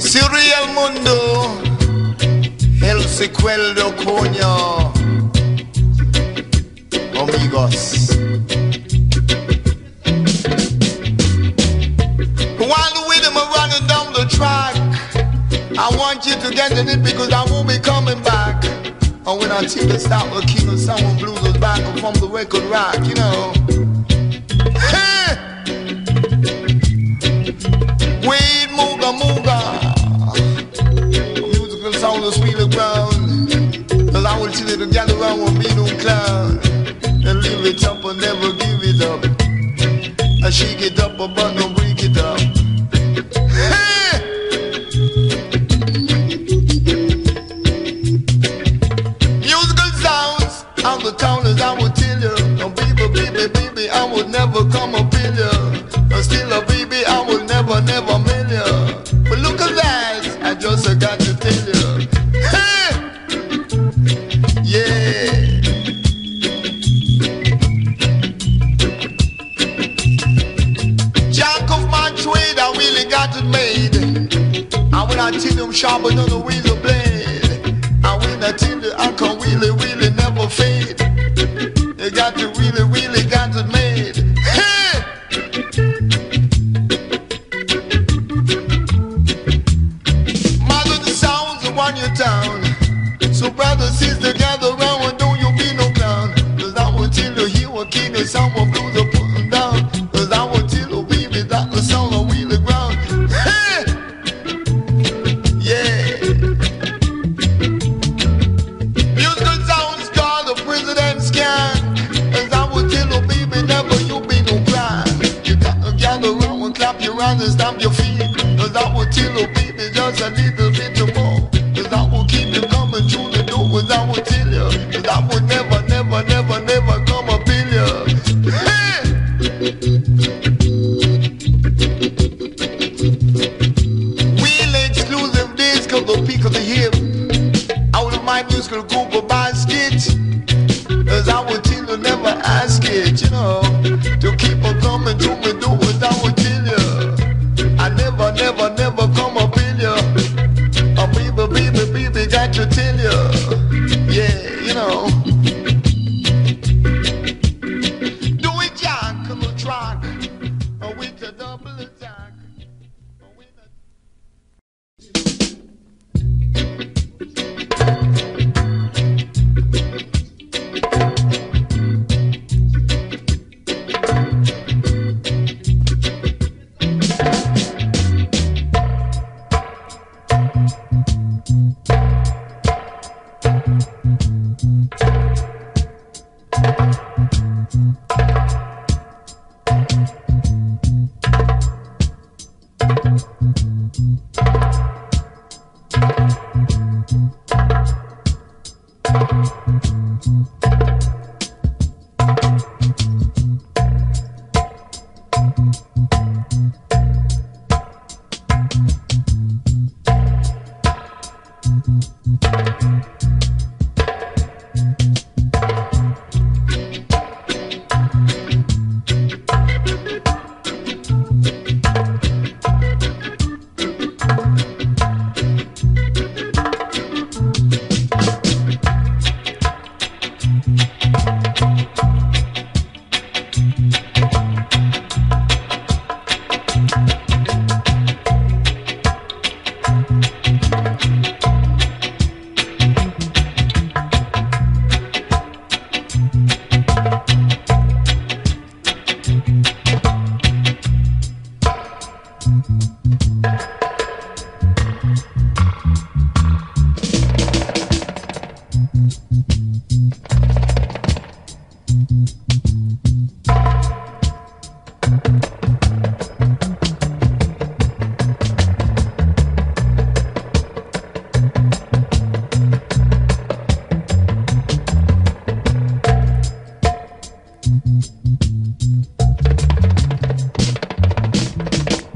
Siri el mundo, el secuelo coño. Amigos. While the rhythm are running down the track, I want you to get in it because I won't be coming back. And when I tell you start the king of someone blues us back from the record rack, you know. I will tell you to gather around with no clown. And leave it up and never give it up. I shake it up but don't break it up. Hey! Musical sounds on the as I would tell you. Oh, baby, baby, baby, I would never come up in you. Uh, Still a baby, I will never, never it made. I will not tell them sharper than a razor blade. I will not tell you I can really, really never fade. You got to really, really got it made. Hey! Mother, the sounds of one your town. So brother, sister, gang. As I will tell you baby never you be no blind. You got to gather round and clap your hands and stamp your feet. Cause I will tell you baby just a little you know. To keep on coming to me, do what I would tell you. I never, never, never come up in you. Oh, baby, baby, baby, got to tell you. Thank you.